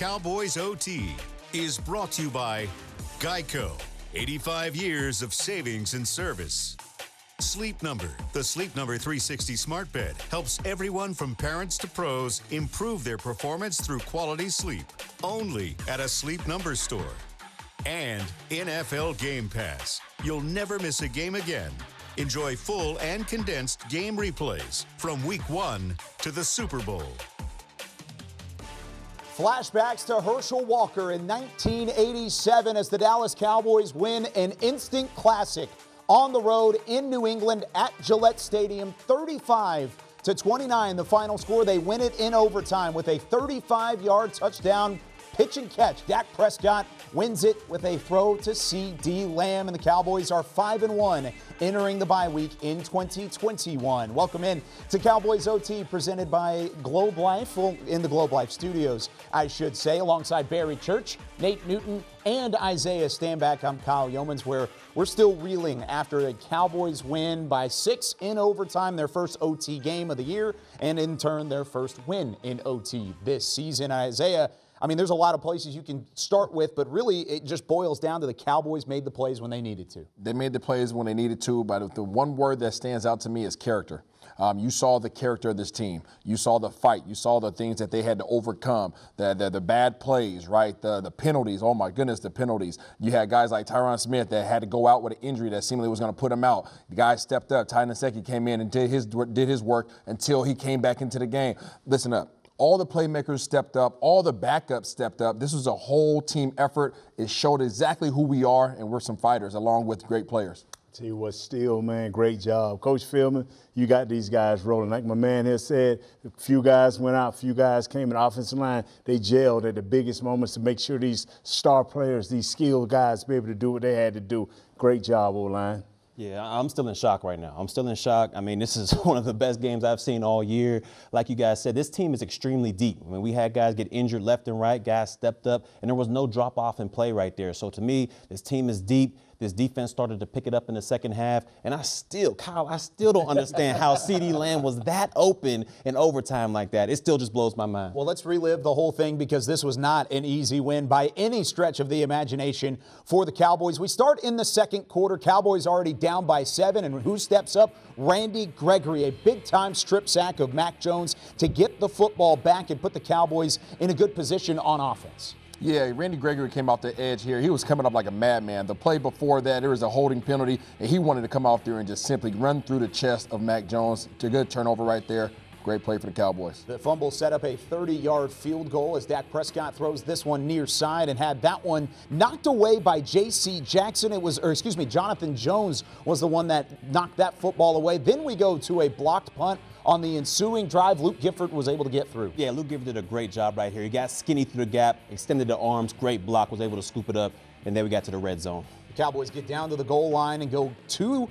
Cowboys OT is brought to you by Geico. 85 years of savings and service. Sleep Number, the Sleep Number 360 smart bed, helps everyone from parents to pros improve their performance through quality sleep. Only at a Sleep Number store. And NFL Game Pass. You'll never miss a game again. Enjoy full and condensed game replays from week one to the Super Bowl. Flashbacks to Herschel Walker in 1987 as the Dallas Cowboys win an instant classic on the road in New England at Gillette Stadium, 35 to 29. The final score. They win it in overtime with a 35-yard touchdown pitch and catch. Dak Prescott wins it with a throw to CeeDee Lamb, and the Cowboys are 5 and 1 entering the bye week in 2021. Welcome in to Cowboys OT presented by Globe Life, well, in the Globe Life studios, I should say, alongside Barry Church, Nate Newton, and Isaiah Stanback. I'm Kyle Youmans, where we're still reeling after a Cowboys win by six in overtime, their first OT game of the year, and in turn, their first win in OT this season. Isaiah, I mean, there's a lot of places you can start with, but really it just boils down to the Cowboys made the plays when they needed to. They made the plays when they needed to, but the one word that stands out to me is character. Um, you saw the character of this team. You saw the fight. You saw the things that they had to overcome. The the, the bad plays, right? The the penalties. Oh my goodness, the penalties. You had guys like Tyron Smith that had to go out with an injury that seemingly was going to put him out. The guy stepped up. Ty Nsekhe came in and did his did his work until he came back into the game. Listen up all the playmakers stepped up, all the backups stepped up. This was a whole team effort. It showed exactly who we are, and we're some fighters along with great players. Tell you what, still, man, great job. Coach Philbin, you got these guys rolling. Like my man here said, a few guys went out, a few guys came in the offensive line. They gelled at the biggest moments to make sure these star players, these skilled guys, be able to do what they had to do. Great job, O-line. Yeah, I'm still in shock right now. I'm still in shock. I mean, this is one of the best games I've seen all year. Like you guys said, this team is extremely deep. I mean, we had guys get injured left and right, guys stepped up, and there was no drop off in play right there. So to me, this team is deep. This defense started to pick it up in the second half, and I still, Kyle, I still don't understand how CeeDee Lamb was that open in overtime like that. It still just blows my mind. Well, let's relive the whole thing because this was not an easy win by any stretch of the imagination for the Cowboys. We start in the second quarter. Cowboys already down by seven, and who steps up? Randy Gregory, a big time strip sack of Mac Jones to get the football back and put the Cowboys in a good position on offense. Yeah, Randy Gregory came off the edge here. He was coming up like a madman. The play before that, there was a holding penalty, and he wanted to come off there and just simply run through the chest of Mac Jones. It's a good turnover right there. Great play for the Cowboys. The fumble set up a 30 yard field goal as Dak Prescott throws this one near side and had that one knocked away by J.C. Jackson. It was, or excuse me, Jonathan Jones was the one that knocked that football away. Then we go to a blocked punt on the ensuing drive. Luke Gifford was able to get through. Yeah, Luke Gifford did a great job right here. He got skinny through the gap, extended the arms, great block, was able to scoop it up, and then we got to the red zone. The Cowboys get down to the goal line and go to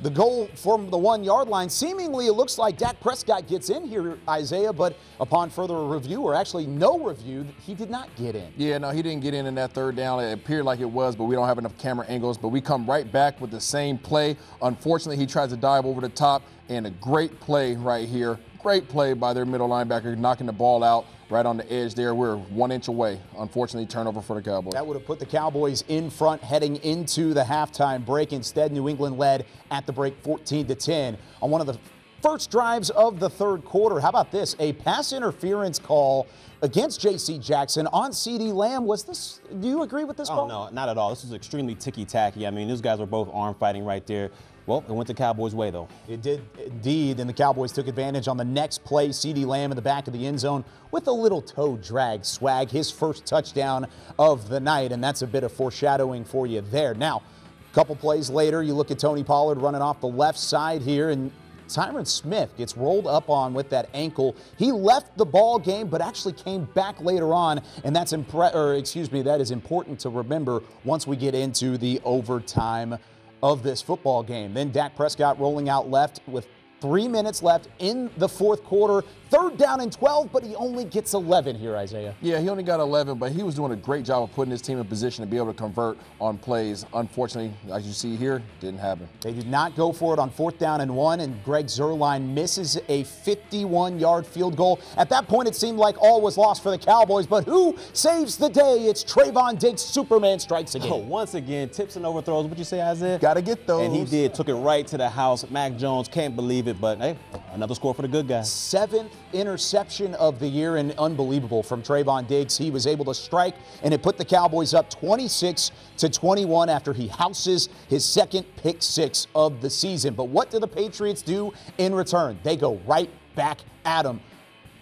the goal from the one yard line. Seemingly, it looks like Dak Prescott gets in here, Isaiah, but upon further review, or actually no review, he did not get in. Yeah, no, he didn't get in in that third down. It appeared like it was, but we don't have enough camera angles. But we come right back with the same play. Unfortunately, he tries to dive over the top, and a great play right here. Great play by their middle linebacker, knocking the ball out right on the edge there. We're one inch away. Unfortunately, turnover for the Cowboys. That would have put the Cowboys in front heading into the halftime break. Instead, New England led at the break 14 to 10 on one of the first drives of the third quarter. How about this? A pass interference call against J.C. Jackson on CeeDee Lamb. Was this? Do you agree with this oh, call? no, not at all. This was extremely ticky tacky. I mean, those guys were both arm fighting right there. Well, it went the Cowboys' way, though. It did indeed, and the Cowboys took advantage on the next play. CeeDee Lamb in the back of the end zone with a little toe drag swag, his first touchdown of the night, and that's a bit of foreshadowing for you there. Now, a couple plays later, you look at Tony Pollard running off the left side here, and Tyron Smith gets rolled up on with that ankle. He left the ball game, but actually came back later on, and that's impre- or excuse me, that is important to remember once we get into the overtime of this football game. Then Dak Prescott rolling out left with Three minutes left in the fourth quarter. Third down and 12, but he only gets 11 here, Isaiah. Yeah, he only got 11, but he was doing a great job of putting his team in position to be able to convert on plays. Unfortunately, as you see here, didn't happen. They did not go for it on fourth down and one, and Greg Zuerlein misses a 51 yard field goal. At that point, it seemed like all was lost for the Cowboys, but who saves the day? It's Trevon Diggs. Superman strikes again. Oh, once again, tips and overthrows. What you say, Isaiah? Got to get those. And he did. Took it right to the house. Mac Jones can't believe it, but hey, another score for the good guys. Seventh interception of the year and unbelievable from Trevon Diggs. He was able to strike and it put the Cowboys up 26 to 21 after he houses his second pick six of the season. But what do the Patriots do in return? They go right back at him.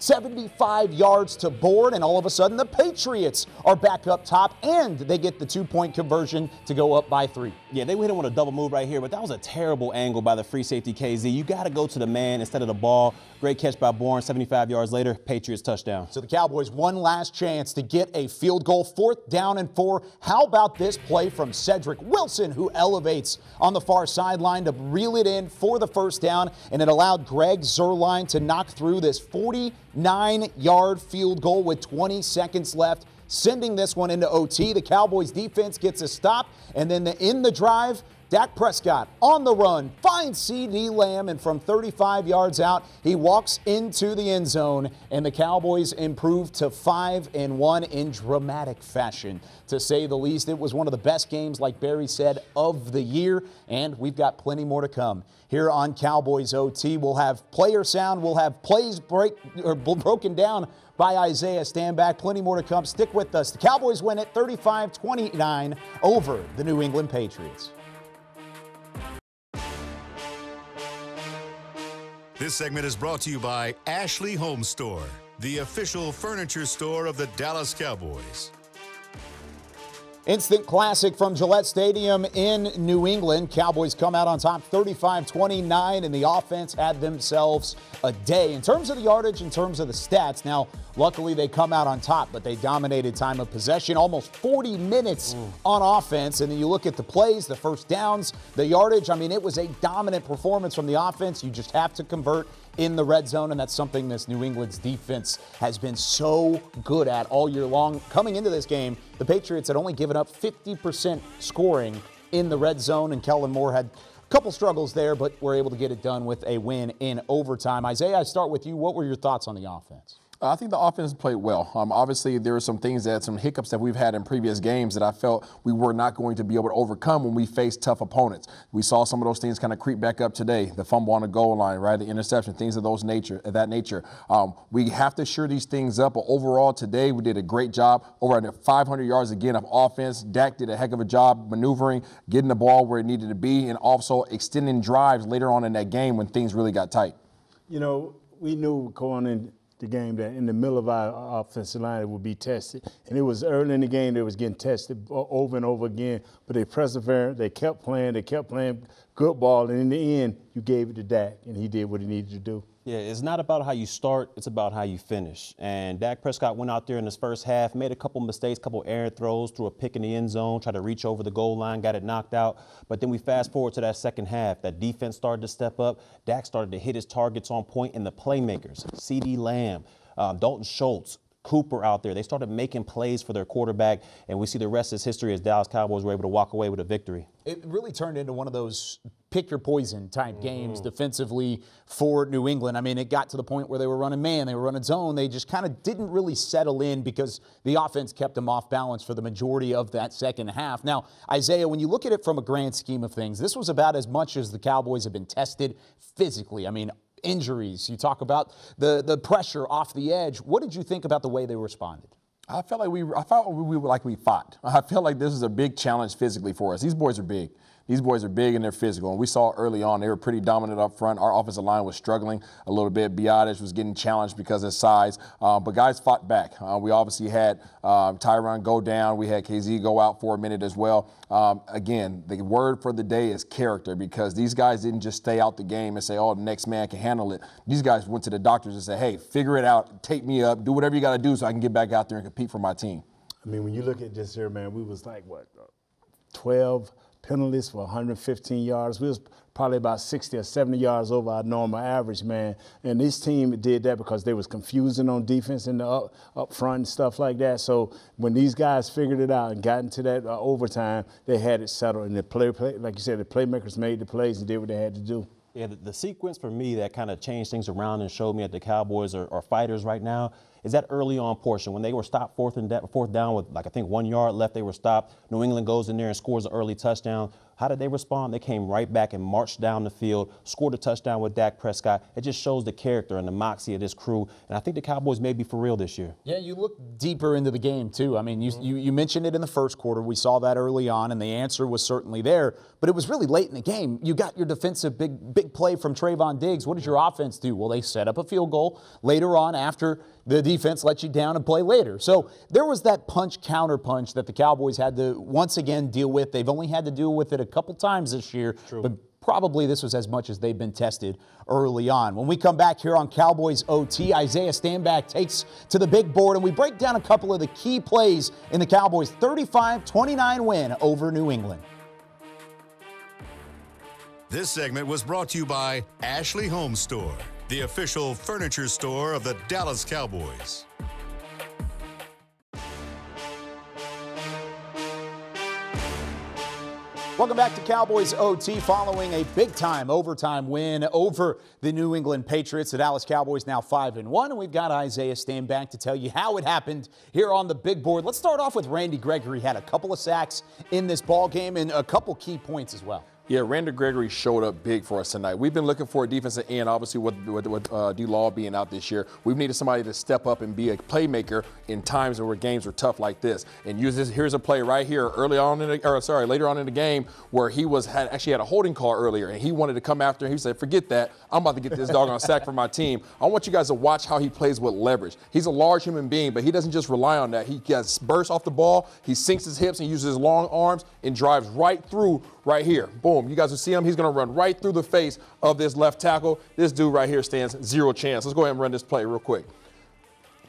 75 yards to Bourne, and all of a sudden the Patriots are back up top and they get the two point conversion to go up by three. Yeah, they hit him with a double move right here, but that was a terrible angle by the free safety Kazee. You got to go to the man instead of the ball. Great catch by Bourne. 75 yards later, Patriots touchdown. So the Cowboys one last chance to get a field goal, fourth down and four. How about this play from Cedric Wilson, who elevates on the far sideline to reel it in for the first down, and it allowed Greg Zuerlein to knock through this 40- nine yard field goal with 20 seconds left, sending this one into OT. The Cowboys defense gets a stop, and then the, in the drive, Dak Prescott on the run finds CeeDee Lamb, and from 35 yards out, he walks into the end zone, and the Cowboys improve to 5 and 1 in dramatic fashion. To say the least, it was one of the best games, like Barry said, of the year, and we've got plenty more to come. Here on Cowboys OT, we'll have player sound, we'll have plays break or broken down by Isaiah. Stanback, plenty more to come. Stick with us. The Cowboys win it 35 29 over the New England Patriots. This segment is brought to you by Ashley Home Store, the official furniture store of the Dallas Cowboys. Instant classic from Gillette Stadium in New England. Cowboys come out on top 35 29, and the offense had themselves a day. In terms of the yardage, in terms of the stats, now, luckily they come out on top, but they dominated time of possession, almost 40 minutes mm. on offense. And then you look at the plays, the first downs, the yardage. I mean, it was a dominant performance from the offense. You just have to convert in the red zone, and that's something this New England's defense has been so good at all year long. Coming into this game, the Patriots had only given up 50% scoring in the red zone, and Kellen Moore had a couple struggles there, but were able to get it done with a win in overtime. Isaiah, I start with you. What were your thoughts on the offense? I think the offense played well. Um, obviously, there were some things that, some hiccups that we've had in previous games that I felt we were not going to be able to overcome when we faced tough opponents. We saw some of those things kind of creep back up today. The fumble on the goal line, right? The interception, things of those nature, of that nature. Um, we have to shore these things up. But overall, today we did a great job. Over 500 yards again of offense. Dak did a heck of a job maneuvering, getting the ball where it needed to be, and also extending drives later on in that game when things really got tight. You know, we knew going in the game that in the middle of our offensive line it would be tested. And it was early in the game they was getting tested over and over again. But they persevered. They kept playing. They kept playing good ball. And in the end, you gave it to Dak, and he did what he needed to do. Yeah, it's not about how you start, it's about how you finish. And Dak Prescott went out there in his first half, made a couple mistakes, couple errant throws, threw a pick in the end zone, tried to reach over the goal line, got it knocked out. But then we fast forward to that second half. That defense started to step up. Dak started to hit his targets on point, and the playmakers, CeeDee Lamb, um, Dalton Schultz, Cooper out there. They started making plays for their quarterback, and we see the rest is history as Dallas Cowboys were able to walk away with a victory. It really turned into one of those pick your poison type mm-hmm. games defensively for New England. I mean, it got to the point where they were running man, they were running zone. They just kind of didn't really settle in because the offense kept them off balance for the majority of that second half. Now, Isaiah, when you look at it from a grand scheme of things, this was about as much as the Cowboys have been tested physically. I mean, injuries. You talk about the, the pressure off the edge. What did you think about the way they responded? I felt like we, I felt we like we fought. I felt like this was a big challenge physically for us. These boys are big. These boys are big and they're physical. And we saw early on they were pretty dominant up front. Our offensive line was struggling a little bit. Biadasz was getting challenged because of size. Uh, but guys fought back. Uh, we obviously had um, Tyron go down. We had Kazee go out for a minute as well. Um, again, the word for the day is character because these guys didn't just stay out the game and say, oh, the next man can handle it. These guys went to the doctors and said, hey, figure it out, take me up, do whatever you got to do so I can get back out there and compete for my team. I mean, when you look at this here, man, we was like, what, 12, penalties for 115 yards. We was probably about 60 or 70 yards over our normal average, man. And this team did that because they was confusing on defense in the up, up front and stuff like that. So when these guys figured it out and got into that uh, overtime, they had it settled. And the play, play, like you said, the playmakers made the plays and did what they had to do. Yeah, the, the sequence for me that kind of changed things around and showed me that the Cowboys are, are fighters right now is that early on portion when they were stopped fourth and fourth down with like I think one yard left. They were stopped. New England goes in there and scores an early touchdown. How did they respond? They came right back and marched down the field, scored a touchdown with Dak Prescott. It just shows the character and the moxie of this crew. And I think the Cowboys may be for real this year. Yeah, you look deeper into the game, too. I mean, you, mm-hmm. you, you, mentioned it in the first quarter. We saw that early on, and the answer was certainly there. But it was really late in the game. You got your defensive big, big play from Trevon Diggs. What does your offense do? Well, they set up a field goal later on after the defense let you down and play later. So there was that punch counter punch that the Cowboys had to once again deal with. They've only had to deal with it a couple times this year, True. but probably this was as much as they've been tested early on. When we come back here on Cowboys OT, Isaiah Stanback takes to the big board and we break down a couple of the key plays in the Cowboys' 35 29 win over New England. This segment was brought to you by Ashley Home Store the official furniture store of the Dallas Cowboys. Welcome back to Cowboys OT following a big time overtime win over the New England Patriots. The Dallas Cowboys now 5 and 1 and we've got Isaiah Stanback to tell you how it happened here on the big board. Let's start off with Randy Gregory had a couple of sacks in this ball game and a couple key points as well. Yeah, Randy Gregory showed up big for us tonight. We've been looking for a defensive end, obviously, with, with, with uh, D Law being out this year. We've needed somebody to step up and be a playmaker in times where games are tough like this. And use this, here's a play right here early on in the, or sorry, later on in the game where he was had actually had a holding call earlier and he wanted to come after him. He said, "Forget that. I'm about to get this dog on sack for my team." I want you guys to watch how he plays with leverage. He's a large human being, but he doesn't just rely on that. He gets bursts off the ball. He sinks his hips and uses his long arms and drives right through right here. Boom. You guys will see him. He's going to run right through the face of this left tackle. This dude right here stands zero chance. Let's go ahead and run this play real quick.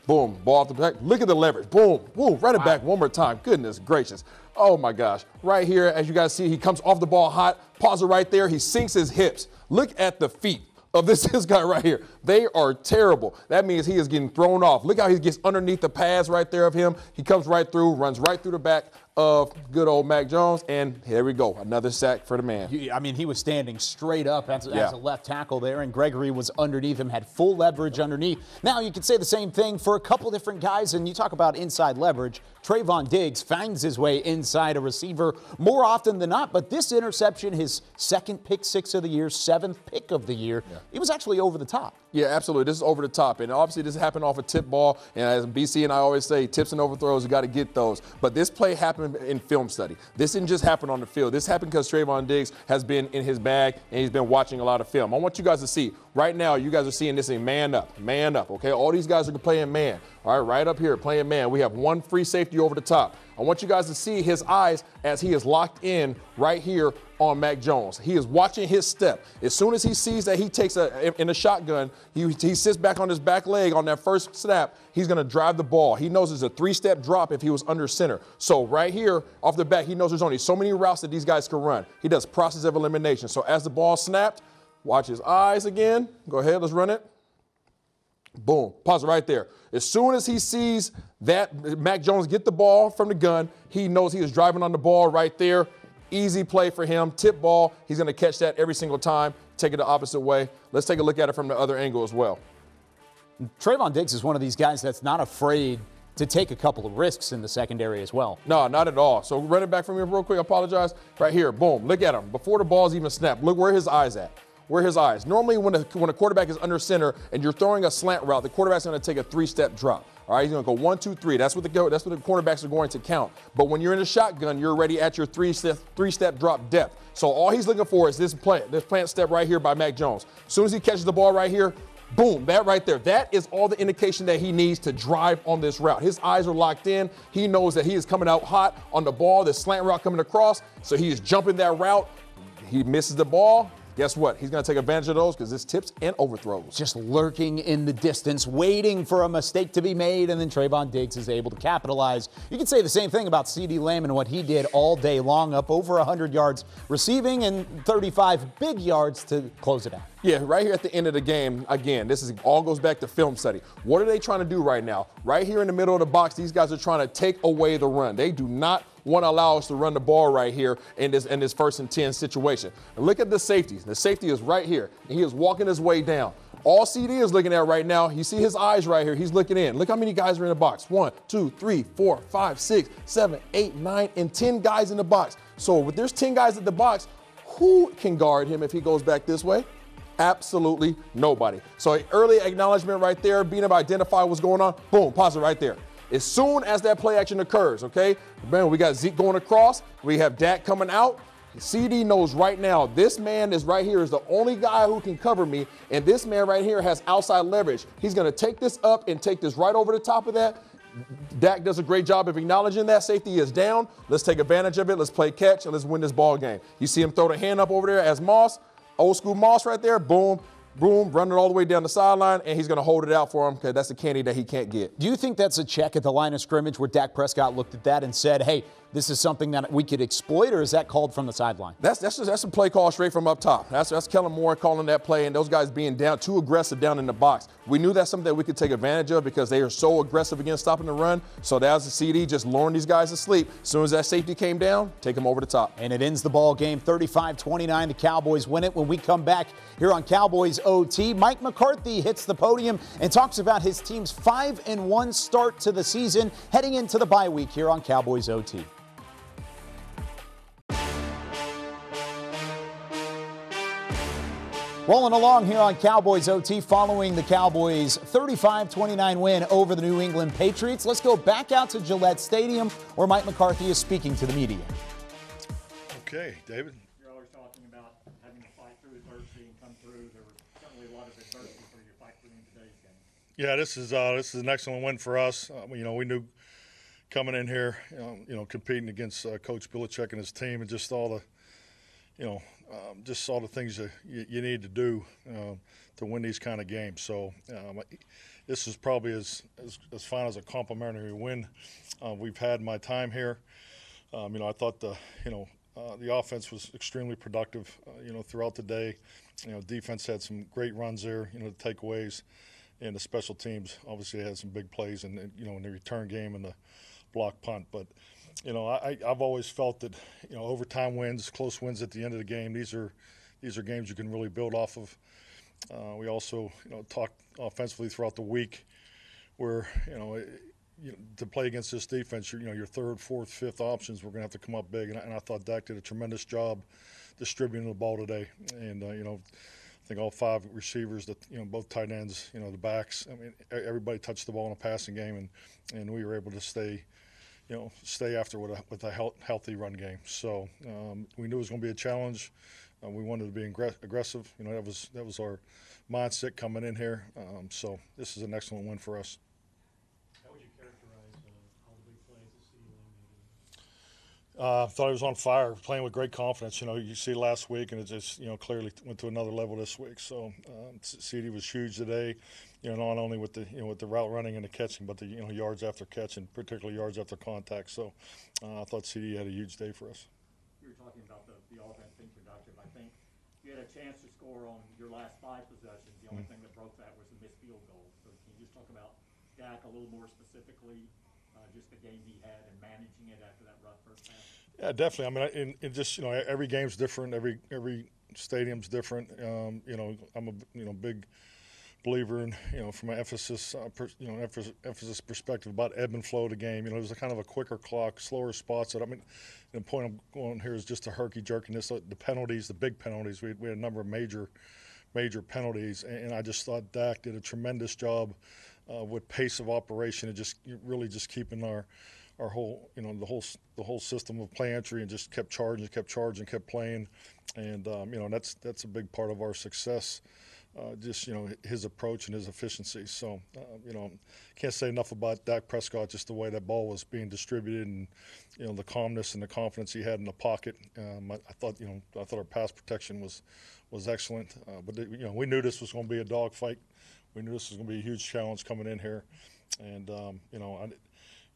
Boom. Ball off the back. Look at the leverage. Boom. Boom. Run it wow. back one more time. Goodness gracious. Oh my gosh. Right here, as you guys see, he comes off the ball hot. Pause it right there. He sinks his hips. Look at the feet of this, this guy right here. They are terrible. That means he is getting thrown off. Look how he gets underneath the pads right there of him. He comes right through, runs right through the back of good old Mac Jones, and here we go, another sack for the man. I mean, he was standing straight up as, yeah. as, a left tackle there, and Gregory was underneath him, had full leverage underneath. Now, you could say the same thing for a couple different guys, and you talk about inside leverage. Trevon Diggs finds his way inside a receiver more often than not, but this interception, his second pick six of the year, seventh pick of the year, yeah. it was actually over the top. Yeah, absolutely. This is over the top. And obviously, this happened off a tip ball. And as BC and I always say, tips and overthrows, you got to get those. But this play happened in film study. This didn't just happen on the field. This happened because Trevon Diggs has been in his bag and he's been watching a lot of film. I want you guys to see right now, you guys are seeing this in man up, man up, okay? All these guys are playing man. All right, right up here, playing man. We have one free safety over the top. I want you guys to see his eyes as he is locked in right here on Mac Jones. He is watching his step. As soon as he sees that he takes a in a shotgun, he, he sits back on his back leg on that first snap. He's going to drive the ball. He knows it's a three-step drop if he was under center. So right here off the bat, he knows there's only so many routes that these guys can run. He does process of elimination. So as the ball snapped, watch his eyes again. Go ahead, let's run it. Boom. Pause right there. As soon as he sees that Mac Jones get the ball from the gun, he knows he is driving on the ball right there. Easy play for him. Tip ball. He's going to catch that every single time. Take it the opposite way. Let's take a look at it from the other angle as well. Trevon Diggs is one of these guys that's not afraid to take a couple of risks in the secondary as well. No, not at all. So run it back from me real quick. I apologize. Right here. Boom. Look at him. Before the ball's even snapped. Look where his eyes at where his eyes. Normally, when a, when a quarterback is under center and you're throwing a slant route, the quarterback's going to take a three-step drop. All right, he's going to go one, two, three. That's what the that's what the cornerbacks are going to count. But when you're in a shotgun, you're already at your three-step three-step drop depth. So all he's looking for is this plant, this plant step right here by Mac Jones. As soon as he catches the ball right here, boom, that right there. That is all the indication that he needs to drive on this route. His eyes are locked in. He knows that he is coming out hot on the ball, the slant route coming across. So he is jumping that route. He misses the ball guess what? He's going to take advantage of those because it's tips and overthrows. Just lurking in the distance, waiting for a mistake to be made, and then Trevon Diggs is able to capitalize. You can say the same thing about CeeDee Lamb and what he did all day long, up over 100 yards receiving and 35 big yards to close it out. Yeah, right here at the end of the game, again, this is all goes back to film study. What are they trying to do right now? Right here in the middle of the box, these guys are trying to take away the run. They do not want to allow us to run the ball right here in this in this first and 10 situation. And look at the safeties. The safety is right here, and he is walking his way down. All CD is looking at right now, you see his eyes right here. He's looking in. Look how many guys are in the box. One, two, three, four, five, six, seven, eight, nine, and 10 guys in the box. So if there's 10 guys at the box, who can guard him if he goes back this way? Absolutely nobody. So early acknowledgement right there, being able to identify what's going on, boom, pause it right there. As soon as that play action occurs, okay, man, we got Zeke going across, we have Dak coming out. CD knows right now this man is right here is the only guy who can cover me, and this man right here has outside leverage. He's going to take this up and take this right over the top of that. Dak does a great job of acknowledging that safety is down. Let's take advantage of it. Let's play catch and let's win this ball game. You see him throw the hand up over there as Moss, old school Moss right there. Boom, boom, running all the way down the sideline, and he's going to hold it out for him because that's a candy that he can't get. Do you think that's a check at the line of scrimmage where Dak Prescott looked at that and said, hey, this is something that we could exploit, or is that called from the sideline? That's that's just, that's a play call straight from up top. That's that's Kellen Moore calling that play, and those guys being down too aggressive down in the box. We knew that's something that we could take advantage of because they are so aggressive against stopping the run. So that was the CD just luring these guys to sleep. As soon as that safety came down, take them over the top. And it ends the ball game 35-29. The Cowboys win it. When we come back here on Cowboys OT, Mike McCarthy hits the podium and talks about his team's 5 and 1 start to the season heading into the bye week here on Cowboys OT. Rolling along here on Cowboys OT following the Cowboys' 35 29 win over the New England Patriots. Let's go back out to Gillette Stadium where Mike McCarthy is speaking to the media. Okay, David. You're always talking about having to fight through adversity and come through. There was certainly a lot of adversity for your fight through in today's game. Yeah, this is uh, this is an excellent win for us. Uh, you know, we knew coming in here, you know, you know competing against uh, Coach Belichick and his team, and just all the, you know, um, just all the things that you, you need to do uh, to win these kind of games. So um, this is probably as, as, as fine as a complimentary win uh, we've had my time here. Um, you know, I thought the you know uh, the offense was extremely productive. Uh, you know, throughout the day, you know, defense had some great runs there. You know, the takeaways, and the special teams obviously had some big plays, and you know, in the return game and the block punt, but you know, I, I've always felt that you know overtime wins, close wins at the end of the game. These are these are games you can really build off of. Uh, we also you know talked offensively throughout the week, where you know. you know, to play against this defense, you know, your third, fourth, fifth options, we're going to have to come up big. And I, and I, thought Dak did a tremendous job distributing the ball today. And, uh, you know, I think all five receivers, that you know, both tight ends, you know, the backs. I mean, everybody touched the ball in a passing game, and, and we were able to stay you know, stay after with a, with a healthy run game. So um, we knew it was going to be a challenge. Uh, we wanted to be aggressive. You know, that was that was our mindset coming in here. Um, so this is an excellent win for us. How would you characterize uh, all the big plays this season? Uh, thought he was on fire, playing with great confidence. You know, you see last week, and it just you know clearly went to another level this week. So um, CD was huge today you know, not only with the you know with the route running and the catching, but the you know yards after catch and particularly yards after contact. So uh, I thought CD had a huge day for us. You were talking about the, the offense being productive. I think you had a chance to score on your last five possessions. The only mm-hmm. thing that broke that was the missed field goal. So can you just talk about Dak a little more specifically, just the game he had and managing it after that rough first half? Yeah, definitely. I mean, in just you know, every game's different. Every every stadium's different. Um, you know, I'm a you know big believer in, you know, from an emphasis, uh, per, you know, emphasis, emphasis perspective about ebb and flow of the game. You know, there's a kind of a quicker clock, slower spots. That I mean, the point I'm going here is just a herky jerkiness. The penalties, the big penalties. We had, we had a number of major, major penalties, and, and I just thought Dak did a tremendous job uh, with pace of operation and just really just keeping our our whole, you know, the whole the whole system of play entry and just kept charging, kept charging, kept playing, and um, you know that's that's a big part of our success uh, just you know his approach and his efficiency. So uh, you know, can't say enough about Dak Prescott. Just the way that ball was being distributed, and you know the calmness and the confidence he had in the pocket. Um, I, I, thought you know I thought our pass protection was was excellent. Uh, but you know we knew this was going to be a dogfight. We knew this was going to be a huge challenge coming in here, and um, you know I,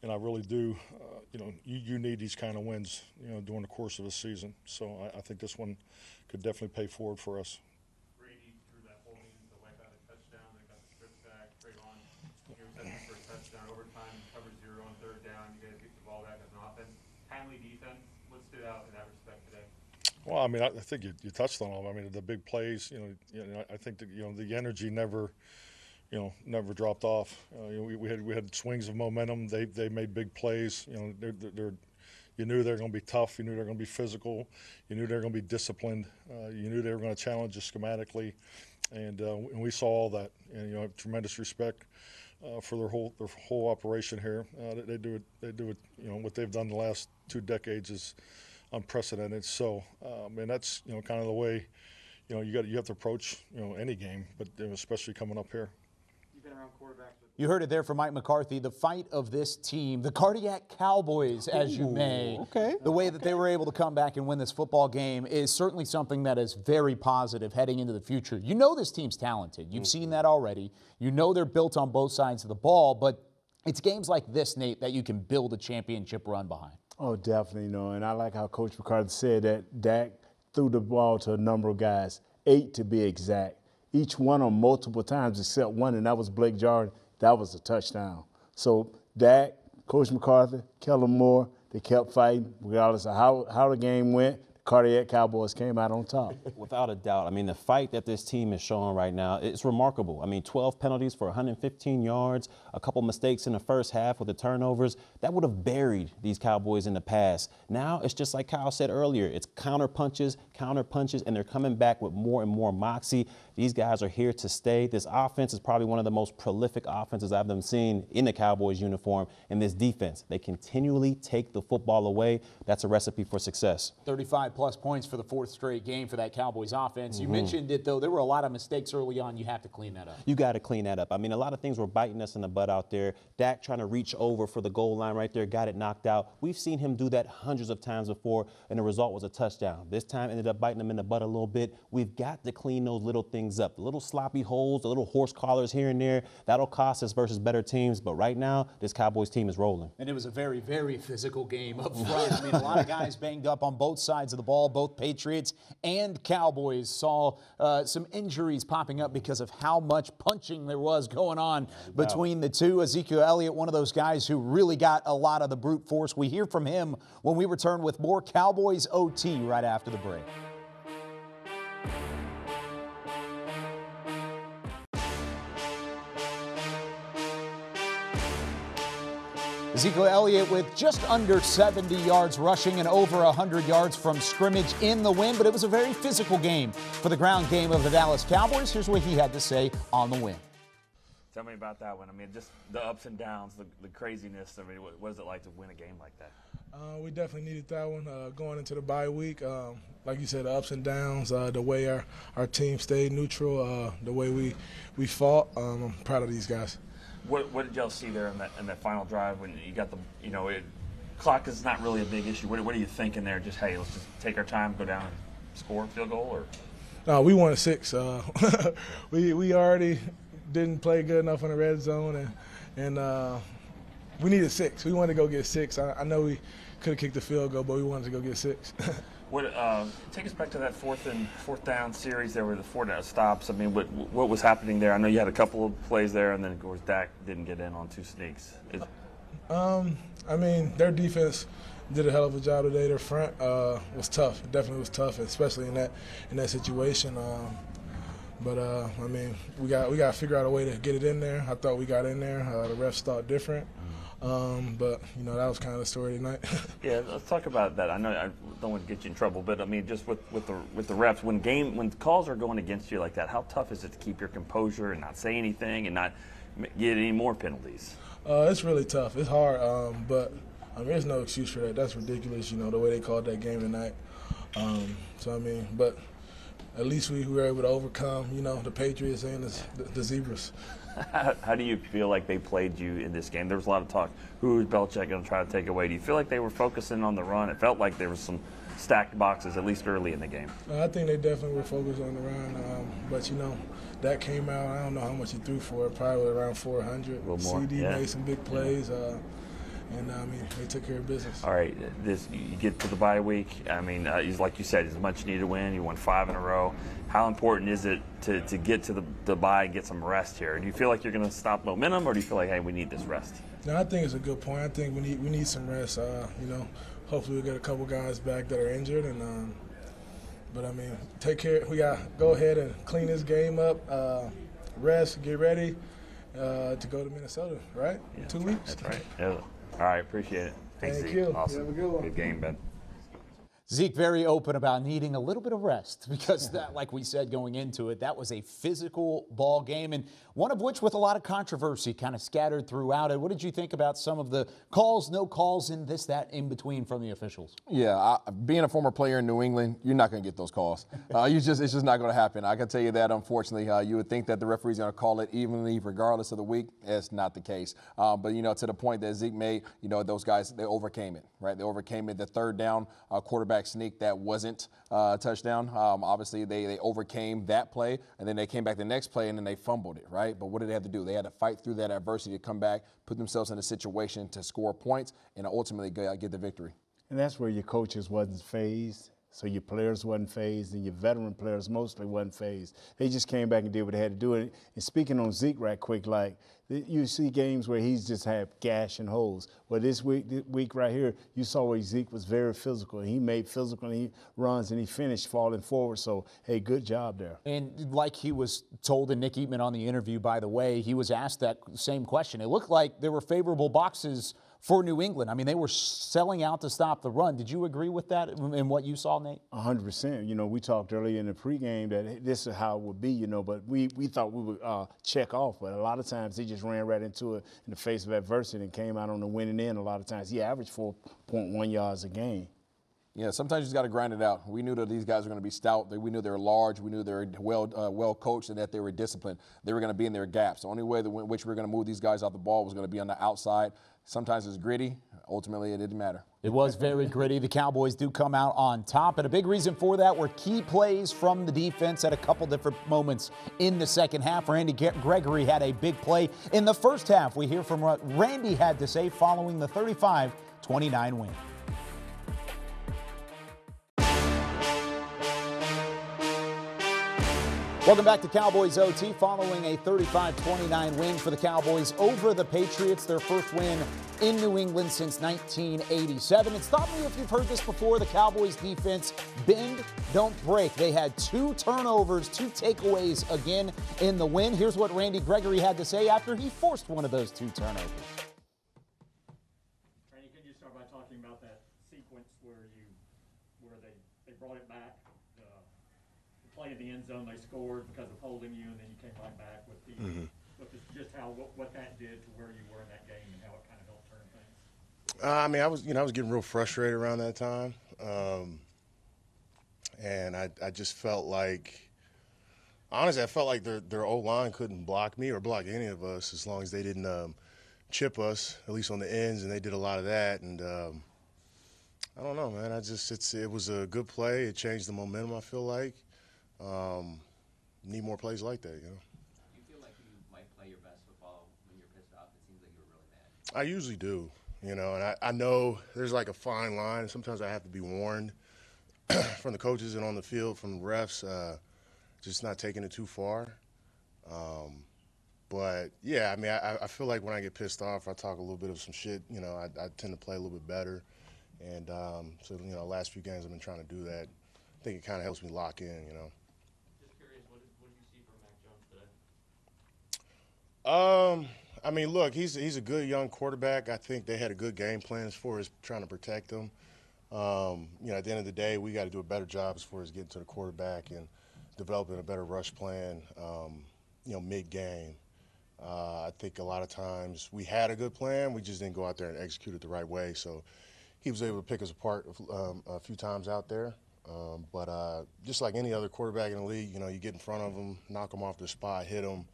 and I really do. Uh, you know you, you need these kind of wins. You know during the course of a season. So I, I think this one could definitely pay forward for us. Well, I mean, I, think you, you, touched on them. I mean, the big plays. You know, you know, I think that you know the energy never, you know, never dropped off. Uh, you know, we, we, had we had swings of momentum. They they made big plays. You know, they're, they're, they're you knew they were going to be tough. You knew they were going to be physical. You knew they were going to be disciplined. Uh, you knew they were going to challenge you schematically, and uh, and we saw all that. And you know, I have tremendous respect. Uh, for their whole their whole operation here, uh, they, they do it. They do it. You know what they've done the last two decades is unprecedented. So, um, and that's you know kind of the way you know you got you have to approach you know any game, but especially coming up here. You heard it there from Mike McCarthy. The fight of this team, the cardiac Cowboys, as you may. Okay. The way that they were able to come back and win this football game is certainly something that is very positive heading into the future. You know this team's talented. You've seen that already. You know they're built on both sides of the ball, but it's games like this, Nate, that you can build a championship run behind. Oh, definitely, no. And I like how Coach McCarthy said that Dak threw the ball to a number of guys, eight to be exact. Each one on multiple times except one, and that was Blake Jarwin. That was a touchdown. So Dak, Coach McCarthy, Kellen Moore, they kept fighting regardless of how, how the game went. Cardiac Cowboys came out on top. Without a doubt. I mean, the fight that this team is showing right now, it's remarkable. I mean, 12 penalties for 115 yards, a couple mistakes in the first half with the turnovers. That would have buried these Cowboys in the past. Now it's just like Kyle said earlier. It's counter punches, counter punches, and they're coming back with more and more moxie. These guys are here to stay. This offense is probably one of the most prolific offenses I've ever seen in the Cowboys uniform. And this defense, they continually take the football away. That's a recipe for success. 35 plus points for the fourth straight game for that Cowboys offense. You mm-hmm. mentioned it, though. There were a lot of mistakes early on. You have to clean that up. You got to clean that up. I mean, a lot of things were biting us in the butt out there. Dak trying to reach over for the goal line right there, got it knocked out. We've seen him do that hundreds of times before, and the result was a touchdown. This time ended up biting him in the butt a little bit. We've got to clean those little things up. Little sloppy holes, the little horse collars here and there, that'll cost us versus better teams. But right now, this Cowboys team is rolling. And it was a very, very physical game up front. I mean, a lot of guys banged up on both sides of the ball. Both Patriots and Cowboys saw uh, some injuries popping up because of how much punching there was going on between the two. Ezekiel Elliott, one of those guys who really got a lot of the brute force. We hear from him when we return with more Cowboys OT right after the break. Ezekiel Elliott with just under 70 yards rushing and over 100 yards from scrimmage in the win, but it was a very physical game for the ground game of the Dallas Cowboys. Here's what he had to say on the win. Tell me about that one. I mean, just the ups and downs, the, the craziness. I mean, what, what is it like to win a game like that? Uh, we definitely needed that one uh, going into the bye week. Um, like you said, the ups and downs, uh, the way our, our team stayed neutral, uh, the way we, we fought. Um, I'm proud of these guys. What, what did y'all see there in that in that final drive when you got the you know it, clock is not really a big issue. What, what are you thinking there? Just hey, let's just take our time, go down, and score field goal, or? No, we wanted six. Uh, we we already didn't play good enough in the red zone, and and uh, we needed six. We wanted to go get six. I, I know we could have kicked the field goal, but we wanted to go get six. What uh, take us back to that fourth and fourth down series there, where the four down stops. I mean, what what was happening there? I know you had a couple of plays there, and then of course Dak didn't get in on two sneaks. Um, I mean, their defense did a hell of a job today. Their front uh, was tough. It definitely was tough, especially in that in that situation. Um, but uh, I mean, we got we got to figure out a way to get it in there. I thought we got in there. Uh, the refs thought different. Um, but you know that was kind of the story tonight. yeah, let's talk about that. I know I don't want to get you in trouble, but I mean, just with, with the with the refs, when game when calls are going against you like that, how tough is it to keep your composure and not say anything and not get any more penalties? Uh, it's really tough. It's hard, um, but I mean, there's no excuse for that. That's ridiculous. You know the way they called that game tonight. Um, so I mean, but at least we were able to overcome, you know, the Patriots and the, the, the Zebras. How, how, do you feel like they played you in this game? There was a lot of talk. Who is Belichick going to try to take away? Do you feel like they were focusing on the run? It felt like there was some stacked boxes, at least early in the game. Uh, I think they definitely were focused on the run, um, but you know, that came out. I don't know how much he threw for it, probably around 400. A little more, CD yeah. made some big plays. Uh, and I mean, they took care of business. All right, this you get to the bye week. I mean, uh, like you said, it's a much needed win. You won five in a row. How important is it to, to get to the, the bye and get some rest here? Do you feel like you're going to stop momentum, or do you feel like, hey, we need this rest? No, I think it's a good point. I think we need we need some rest. Uh, you know, hopefully we get a couple guys back that are injured, and um, but I mean, take care. We got to go ahead and clean this game up, uh, rest, get ready uh, to go to Minnesota. Right? Yeah, Two weeks. Right, that's right. Yeah. All right, appreciate it. Thanks, Thank Zeke. you. Awesome. You have a good one. Good game, Ben. Zeke very open about needing a little bit of rest because that, like we said going into it, that was a physical ball game and one of which with a lot of controversy kind of scattered throughout it. What did you think about some of the calls, no calls, and this, that in between from the officials? Yeah, I, being a former player in New England, you're not going to get those calls. Uh, you just it's just not going to happen. I can tell you that. Unfortunately, uh, you would think that the referee's going to call it evenly, regardless of the week. That's not the case. Um, but you know, to the point that Zeke made, you know, those guys they overcame it, right? They overcame it. The third down uh, quarterback sneak that wasn't uh, a touchdown. Um, obviously, they they overcame that play, and then they came back the next play, and then they fumbled it, right? But what did they have to do? They had to fight through that adversity to come back, put themselves in a situation to score points, and ultimately get, get the victory. And that's where your coaches wasn't phased. So your players wasn't phased, and your veteran players mostly wasn't phased. They just came back and did what they had to do. And speaking on Zeke right quick, like you see games where he's just had gash and holes. Well, this week, this week right here, you saw where Zeke was very physical. He made physical and he runs and he finished falling forward. So hey, good job there. And like he was told in Nick Eatman on the interview, by the way, he was asked that same question. It looked like there were favorable boxes for New England. I mean, they were selling out to stop the run. Did you agree with that and what you saw, Nate? Hundred percent. You know, we talked earlier in the pregame that this is how it would be. You know, but we we thought we would uh, check off, but a lot of times he just ran right into it in the face of adversity and came out on the winning end. A lot of times he averaged 4.1 yards a game. Yeah, sometimes you just got to grind it out. We knew that these guys were going to be stout. We knew they were large. We knew they were well uh, well coached and that they were disciplined. They were going to be in their gaps. The only way that in which we were going to move these guys off the ball was going to be on the outside. Sometimes it's gritty. Ultimately, it didn't matter. It was very gritty. The Cowboys do come out on top, and a big reason for that were key plays from the defense at a couple different moments in the second half. Randy Gregory had a big play in the first half. We hear from what Randy had to say following the 35 29 win. Welcome back to Cowboys OT following a 35 29 win for the Cowboys over the Patriots, their first win in New England since 1987. And stop me if you've heard this before the Cowboys defense bend, don't break. They had two turnovers, two takeaways again in the win. Here's what Randy Gregory had to say after he forced one of those two turnovers. Randy, could you start by talking about that sequence where you where they, they brought it back? Play in the end zone, they scored because of holding you, and then you came right back with the mm-hmm. with the, just how what, what, that did to where you were in that game and how it kind of helped turn things. Uh, I mean, I was you know I was getting real frustrated around that time, um, and I I just felt like. Honestly, I felt like their their O line couldn't block me or block any of us as long as they didn't um, chip us, at least on the ends, and they did a lot of that. And um, I don't know, man. I just it's it was a good play. It changed the momentum. I feel like, um, need more plays like that, you know. Do you feel like you might play your best football when you're pissed off? It seems like you were really mad. I usually do, you know, and I, I know there's like a fine line. Sometimes I have to be warned from the coaches and on the field from refs, uh, just not taking it too far. Um, but yeah, I mean, I, I feel like when I get pissed off, I talk a little bit of some shit. You know, I, I tend to play a little bit better, and um, so you know, last few games I've been trying to do that. I think it kind of helps me lock in. You know. Um, I mean, look, he's he's a good young quarterback. I think they had a good game plan as far as trying to protect him. Um, you know, at the end of the day, we got to do a better job as far as getting to the quarterback and developing a better rush plan. Um, you know, mid game. Uh, I think a lot of times we had a good plan, we just didn't go out there and execute it the right way. So he was able to pick us apart um, a few times out there. Um, but uh, just like any other quarterback in the league, you know, you get in front of them, knock them off their spot, hit them,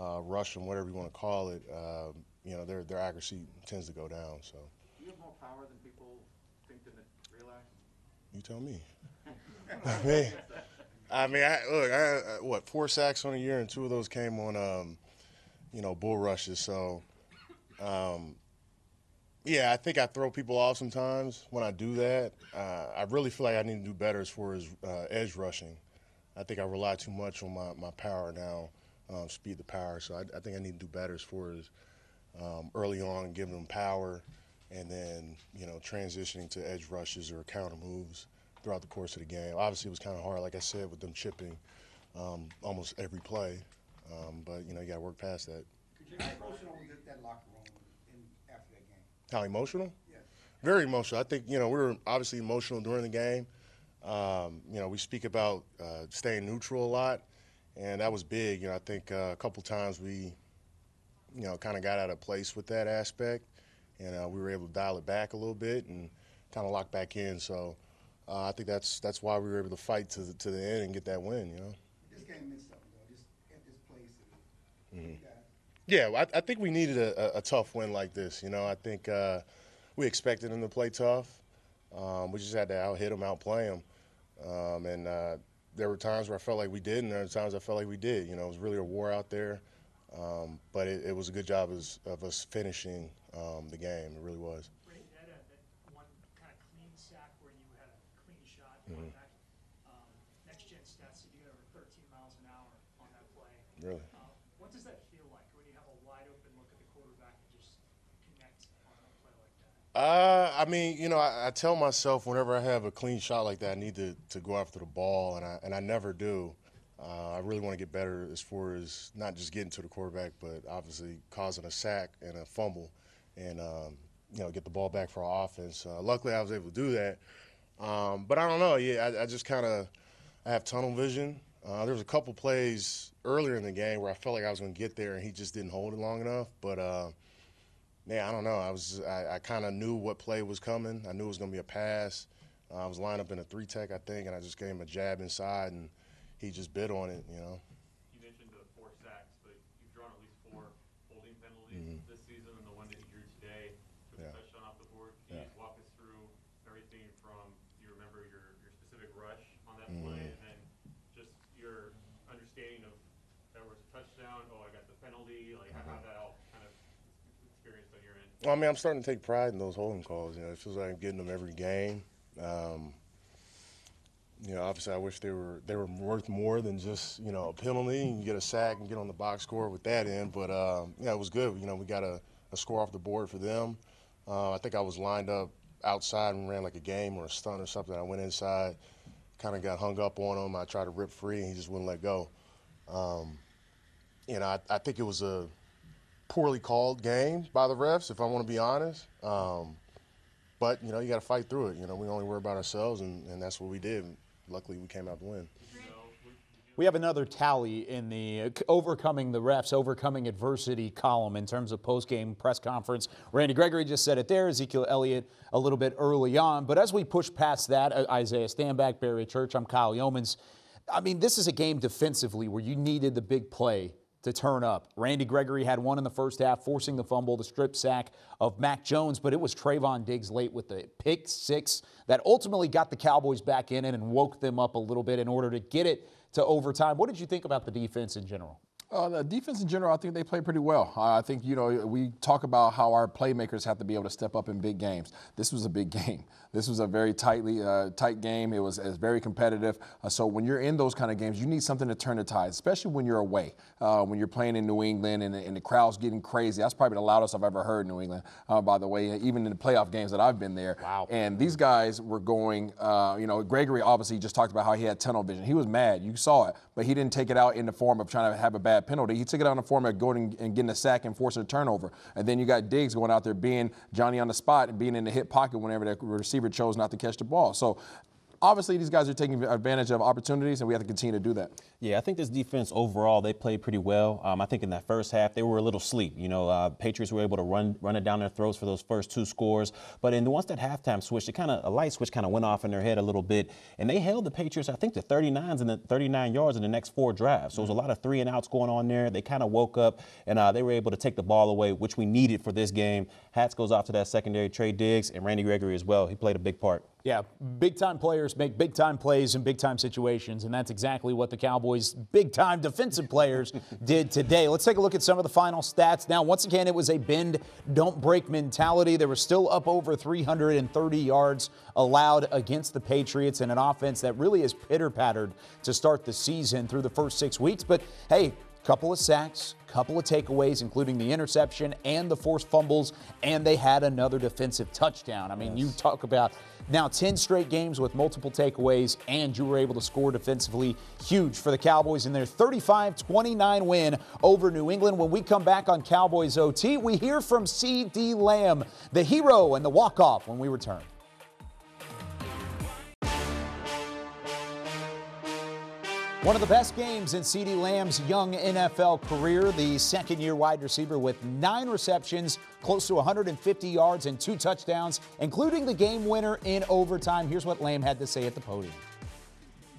uh, rush them, whatever you want to call it. Uh, you know, their their accuracy tends to go down. So Do you have more power than people think than realize? you tell me. I mean, I mean, I, look, I, I, what four sacks on a year, and two of those came on, um, you know, bull rushes. So, um, yeah, I think I throw people off sometimes when I do that. Uh, I really feel like I need to do better as far as uh, edge rushing. I think I rely too much on my, my power now, um, speed the power. So I, I think I need to do better as far as um, early on giving them power, and then you know transitioning to edge rushes or counter moves throughout the course of the game. Obviously, it was kind of hard, like I said, with them chipping um, almost every play. Um, but you know, you got to work past that. How emotional was that locker room in, after that game? How emotional? Yes. Very emotional. I think you know we were obviously emotional during the game. Um, you know, we speak about uh, staying neutral a lot, and that was big. You know, I think uh, a couple times we, you know, kind of got out of place with that aspect, and uh, we were able to dial it back a little bit and kind of lock back in. So uh, I think that's that's why we were able to fight to the, to the end and get that win. You know. This game meant something, though. Just at this place. And, Mhm. Yeah, I, I think we needed a, a, a tough win like this. You know, I think uh, we expected them to play tough. Um, we just had to out hit them, outplay them. Um, and uh, there were times where I felt like we did, and there were times I felt like we did. You know, it was really a war out there. Um, but it, it was a good job as, of us finishing um, the game. It really was. Ray, that, uh, that one kind of clean sack where you had a clean shot Mhm. going back. Um, next gen stats said you got over 13 miles an hour on that play. Really? Uh, what does that feel like when you have a wide open look at the quarterback and just connect on a play like that? Uh, I mean, you know, I, I tell myself whenever I have a clean shot like that, I need to, to go after the ball, and I and I never do. Uh, I really want to get better as far as not just getting to the quarterback, but obviously causing a sack and a fumble, and um, you know, get the ball back for our offense. Uh, luckily, I was able to do that. Um, but I don't know. Yeah, I, I just kind of I have tunnel vision. Uh, there was a couple plays earlier in the game where I felt like I was going to get there, and he just didn't hold it long enough. But uh, yeah, I don't know. I was I, I kind of knew what play was coming. I knew it was going to be a pass. Uh, I was lined up in a three tech, I think, and I just gave him a jab inside, and he just bit on it. You know. You mentioned the four sacks, but you've drawn at least four holding penalties Mhm. this season, and the one that you drew today took Yeah. a touchdown off the board. Can you Yeah. just walk us through everything from do you remember your, your specific rush on that play, Mhm. and then just your understanding of that was a touchdown? Oh, I got the penalty. Like how, how that all kind of experienced on your end. Well, I mean, I'm starting to take pride in those holding calls. You know, it feels like I'm getting them every game. Um, you know, obviously, I wish they were they were worth more than just you know a penalty you get a sack and get on the box score with that in. But um, yeah, it was good. You know, we got a, a score off the board for them. Uh, I think I was lined up outside and ran like a game or a stunt or something. I went inside, kind of got hung up on him. I tried to rip free and he just wouldn't let go. Um, you know, I, I think it was a poorly called game by the refs, if I want to be honest. Um, but you know, you got to fight through it. You know, we only worry about ourselves, and, and that's what we did. Luckily, we came out to win. We have another tally in the overcoming the refs, overcoming adversity column in terms of post-game press conference. Randy Gregory just said it there. Ezekiel Elliott a little bit early on. But as we push past that, uh, Isaiah Stanback, Barry Church, I'm Kyle Youmans. I mean, this is a game defensively where you needed the big play to turn up. Randy Gregory had one in the first half, forcing the fumble, the strip sack of Mac Jones, but it was Trevon Diggs late with the pick six that ultimately got the Cowboys back in it and woke them up a little bit in order to get it to overtime. What did you think about the defense in general? Uh, the defense in general, I think they play pretty well. Uh, I think, you know, we talk about how our playmakers have to be able to step up in big games. This was a big game. This was a very tightly uh, tight game. It was, it was very competitive. Uh, so when you're in those kind of games, you need something to turn the tide, especially when you're away. Uh, when you're playing in New England and, and the crowd's getting crazy. That's probably the loudest I've ever heard in New England, uh, by the way, even in the playoff games that I've been there. Wow. And these guys were going, uh, you know, Gregory obviously just talked about how he had tunnel vision. He was mad. You saw it, but he didn't take it out in the form of trying to have a bad penalty. He took it out in the form of going and getting a sack and forcing a turnover. And then you got Diggs going out there being Johnny on the spot and being in the hip pocket whenever the receiver chose not to catch the ball. So obviously these guys are taking advantage of opportunities, and we have to continue to do that. Yeah, I think this defense overall they played pretty well. Um, I think in that first half they were a little sleep. You know, uh, Patriots were able to run run it down their throats for those first two scores, but in once that halftime switch, it kind of a light switch kind of went off in their head a little bit, and they held the Patriots I think to 39s and the 39 yards in the next four drives. So it was a lot of three and outs going on there. They kind of woke up and uh, they were able to take the ball away, which we needed for this game. Hats goes off to that secondary Trey Diggs and Randy Gregory as well. He played a big part. Yeah, big time players make big time plays in big time situations, and that's exactly what the Cowboys' big time defensive players did today. Let's take a look at some of the final stats. Now, once again, it was a bend, don't break mentality. They were still up over 330 yards allowed against the Patriots in an offense that really is pitter pattered to start the season through the first six weeks. But hey, couple of sacks, couple of takeaways, including the interception and the forced fumbles, and they had another defensive touchdown. I mean, yes. you talk about now 10 straight games with multiple takeaways, and you were able to score defensively. Huge for the Cowboys in their 35 29 win over New England. When we come back on Cowboys OT, we hear from CeeDee Lamb, the hero and the walk off, when we return. One of the best games in CeeDee Lamb's young NFL career, the second year wide receiver with nine receptions, close to 150 yards, and two touchdowns, including the game winner in overtime. Here's what Lamb had to say at the podium.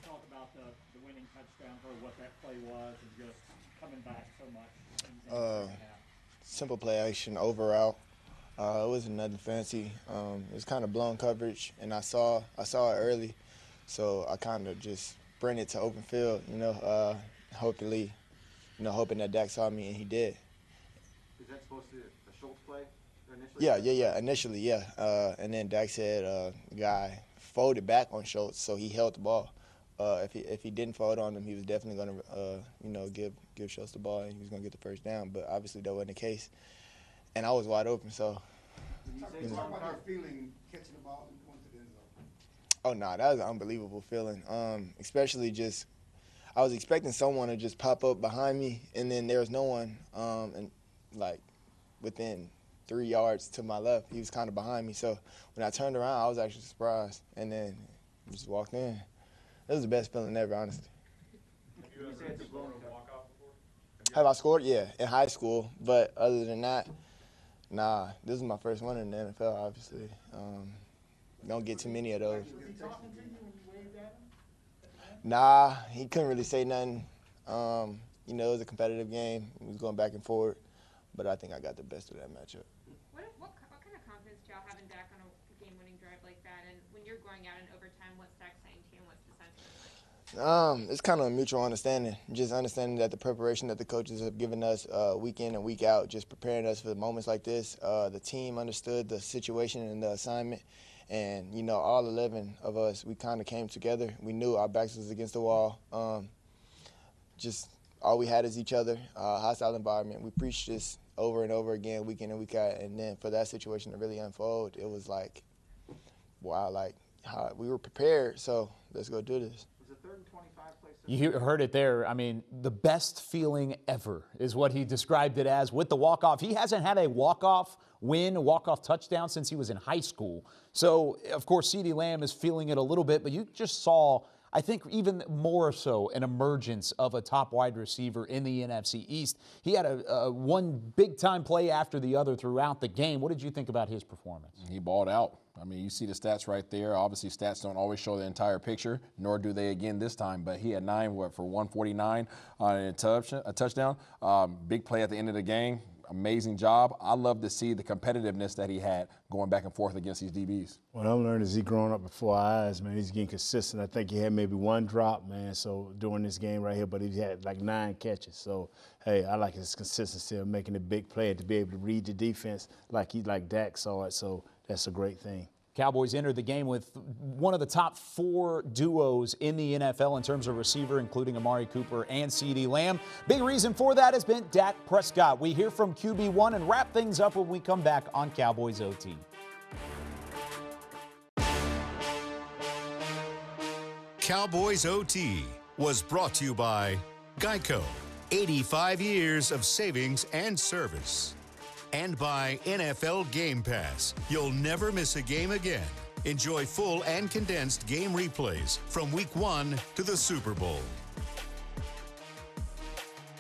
talk about the, the winning touchdown or what that play was and just coming back so much? Uh, simple play action overall. Uh, it wasn't nothing fancy. Um, it was kind of blown coverage, and I saw I saw it early, so I kind of just bring it to open field, you know, uh, hopefully, you know, hoping that Dak saw me and he did. Is that supposed to be a Schultz play initially? Yeah, yeah, yeah. Initially, yeah. Uh, and then Dak said, uh, guy folded back on Schultz, so he held the ball. Uh, if he if he didn't fold on him, he was definitely going to, uh, you know, give give Schultz the ball and he was going to get the first down. But obviously that wasn't the case, and I was wide open. So. You know. Talk about your feeling catching the ball Oh no, nah, that was an unbelievable feeling. Um, especially just, I was expecting someone to just pop up behind me, and then there was no one. Um, and like within three yards to my left, he was kind of behind me. So when I turned around, I was actually surprised, and then just walked in. It was the best feeling ever, honestly. Have you ever blown a walk off before? Have, Have I scored? Yeah, in high school. But other than that, nah, this is my first one in the NFL, obviously. Um, don't get too many of those. Nah, he couldn't really say nothing. Um, you know, it was a competitive game. He was going back and forth, but I think I got the best of that matchup. What, what, what kind of confidence do y'all have in Dak on a game-winning drive like that? And when you're going out in overtime, what's Dak saying to you, and what's the sentiment? Um, it's kind of a mutual understanding. Just understanding that the preparation that the coaches have given us uh, week in and week out, just preparing us for moments like this. Uh, the team understood the situation and the assignment, and, you know, all 11 of us, we kind of came together. We knew our backs was against the wall. Um, just all we had is each other, uh, hostile environment. We preached this over and over again, week in and week out. And then for that situation to really unfold, it was like, wow, like how, we were prepared. So let's go do this. You heard it there. I mean, the best feeling ever is what he described it as with the walk off. He hasn't had a walk off win, walk off touchdown since he was in high school. So, of course, CeeDee Lamb is feeling it a little bit, but you just saw. I think even more so an emergence of a top wide receiver in the NFC East. He had a, a one big time play after the other throughout the game. What did you think about his performance? He balled out. I mean, you see the stats right there. Obviously, stats don't always show the entire picture, nor do they again this time. But he had nine what for 149 on a, touch, a touchdown. Um, big play at the end of the game amazing job. I love to see the competitiveness that he had going back and forth against these DBs. What I'm learning is he growing up before our eyes, man. He's getting consistent. I think he had maybe one drop, man. So during this game right here, but he had like nine catches. So hey, I like his consistency of making a big play and to be able to read the defense like he like Dak saw it. So that's a great thing. Cowboys entered the game with one of the top four duos in the NFL in terms of receiver, including Amari Cooper and CeeDee Lamb. Big reason for that has been Dak Prescott. We hear from QB1 and wrap things up when we come back on Cowboys OT. Cowboys OT was brought to you by Geico. 85 years of savings and service and by NFL Game Pass. You'll never miss a game again. Enjoy full and condensed game replays from week one to the Super Bowl.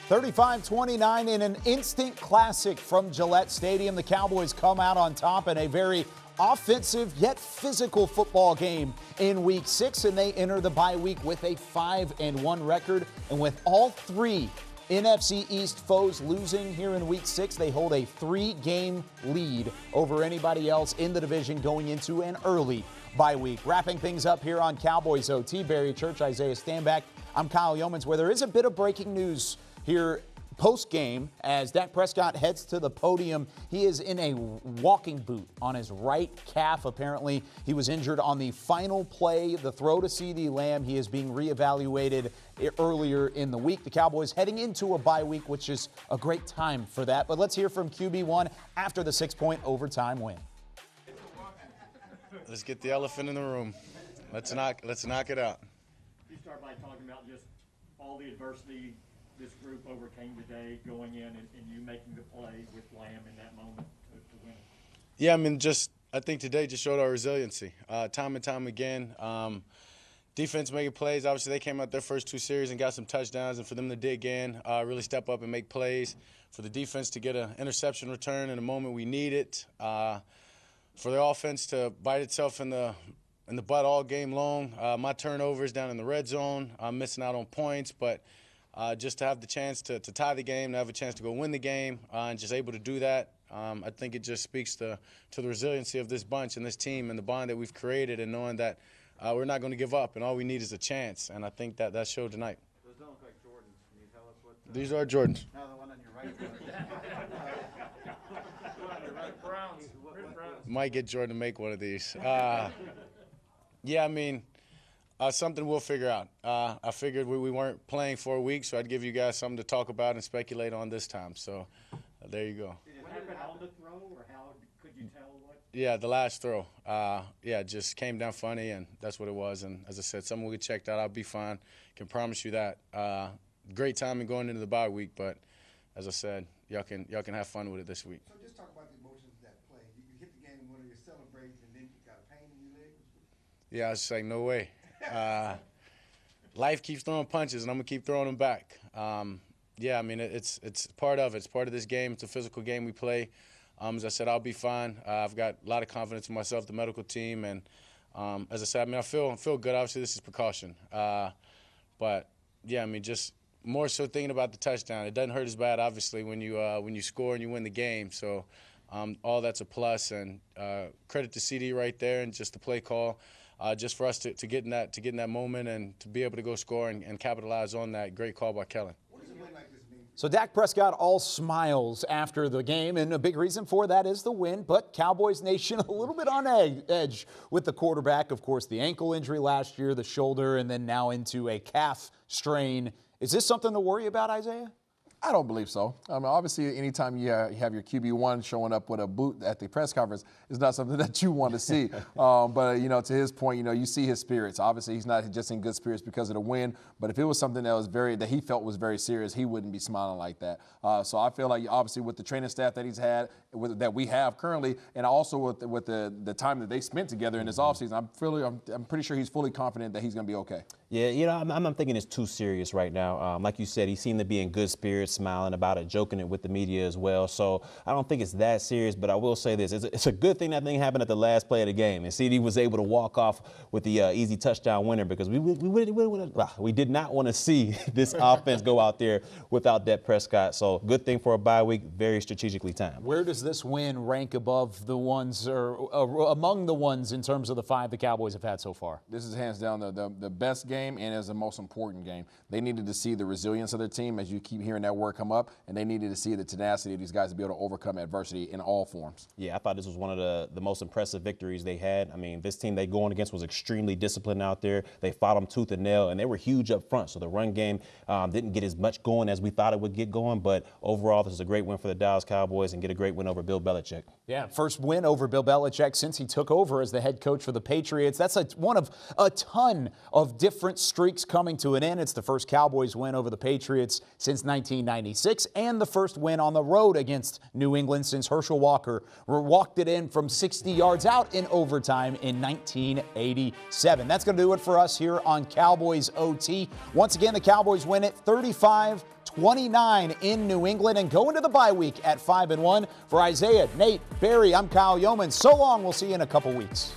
35 29 in an instant classic from Gillette Stadium. The Cowboys come out on top in a very offensive yet physical football game in week six, and they enter the bye week with a 5 and 1 record. And with all three NFC East foes losing here in week six, they hold a three game lead over anybody else in the division going into an early bye week. Wrapping things up here on Cowboys OT, Barry Church, Isaiah Stanback. I'm Kyle Youmans, where there is a bit of breaking news here post game as Dak Prescott heads to the podium. He is in a walking boot on his right calf. Apparently, he was injured on the final play, the throw to CeeDee Lamb. He is being reevaluated earlier in the week. The Cowboys heading into a bye week, which is a great time for that. But let's hear from QB1 after the six point overtime win. Let's get the elephant in the room. Let's knock, let's knock it out. You start by talking about just all the adversity this group overcame today, going in and, and you making the play with Lamb in that moment to, to win. Yeah, I mean, just I think today just showed our resiliency, uh, time and time again. Um, defense making plays. Obviously, they came out their first two series and got some touchdowns, and for them to dig in, uh, really step up and make plays. For the defense to get an interception return in a moment we need it. Uh, for the offense to bite itself in the in the butt all game long. Uh, my turnovers down in the red zone. I'm missing out on points, but uh, just to have the chance to, to tie the game, to have a chance to go win the game, uh, and just able to do that, um, I think it just speaks to, to the resiliency of this bunch and this team and the bond that we've created, and knowing that uh, we're not going to give up, and all we need is a chance. And I think that that showed tonight. Those don't look like Jordans. Can you tell us what? uh, These are Jordans. No, the one on your right. Browns. Might get Jordan to make one of these. Uh, yeah, I mean, uh, something we'll figure out. Uh, I figured we, we weren't playing for a week, so I'd give you guys something to talk about and speculate on this time. So uh, there you go. Did it happen on the throw, or how could you tell what? Yeah, the last throw. Uh, yeah, just came down funny, and that's what it was. And as I said, something we checked out. I'll be fine. Can promise you that. Uh, great timing going into the bye week, but as I said, y'all can y'all can have fun with it this week. So just talk about the emotions of that play. You, you hit the game winner, you're celebrating, and then you got a pain in your leg. Yeah, I was just like, no way. Uh, life keeps throwing punches, and I'm gonna keep throwing them back. Um, yeah, I mean, it, it's it's part of it. It's part of this game. It's a physical game we play. Um, as I said, I'll be fine. Uh, I've got a lot of confidence in myself, the medical team, and um, as I said, I mean, I feel feel good. Obviously, this is precaution, uh, but yeah, I mean, just more so thinking about the touchdown. It doesn't hurt as bad, obviously, when you uh, when you score and you win the game. So um, all that's a plus, and uh, credit to CeeDee right there, and just the play call. Uh, just for us to, to get in that to get in that moment and to be able to go score and, and capitalize on that great call by Kellen. So Dak Prescott all smiles after the game, and a big reason for that is the win. But Cowboys Nation a little bit on edge with the quarterback. Of course, the ankle injury last year, the shoulder, and then now into a calf strain. Is this something to worry about, Isaiah? I don't believe so. I mean, obviously, anytime you uh, have your QB one showing up with a boot at the press conference, it's not something that you want to see. um, but you know, to his point, you know, you see his spirits. Obviously, he's not just in good spirits because of the win. But if it was something that was very that he felt was very serious, he wouldn't be smiling like that. Uh, so I feel like obviously with the training staff that he's had, that we have currently, and also with the, with the the time that they spent together in this offseason, I'm really I'm, I'm pretty sure he's fully confident that he's going to be okay. Yeah, you know, I'm, I'm thinking it's too serious right now. Um, like you said, he seemed to be in good spirits, smiling about it, joking it with the media as well. So I don't think it's that serious, but I will say this. It's a, it's a good thing that thing happened at the last play of the game. And CeeDee was able to walk off with the uh, easy touchdown winner because we, we, we, we, we, we did not want to see this offense go out there without Dak Prescott. So good thing for a bye week, very strategically timed. Where does this win rank above the ones or uh, among the ones in terms of the five the Cowboys have had so far? This is hands down the, the, the best game and is the most important game. They needed to see the resilience of their team, as you keep hearing that word come up, and they needed to see the tenacity of these guys to be able to overcome adversity in all forms. Yeah, I thought this was one of the, the most impressive victories they had. I mean, this team they going against was extremely disciplined out there. They fought them tooth and nail, and they were huge up front. So the run game um, didn't get as much going as we thought it would get going. But overall, this is a great win for the Dallas Cowboys and get a great win over Bill Belichick. Yeah, first win over Bill Belichick since he took over as the head coach for the Patriots. That's a, one of a ton of different streaks coming to an end. It's the first Cowboys win over the Patriots since 1996 and the first win on the road against New England since Herschel Walker walked it in from 60 yards out in overtime in 1987. That's going to do it for us here on Cowboys OT. Once again, the Cowboys win it 35 29 in New England and go into the bye week at 5 and 1. For Isaiah, Nate, Barry, I'm Kyle Youmans. So long. We'll see you in a couple weeks.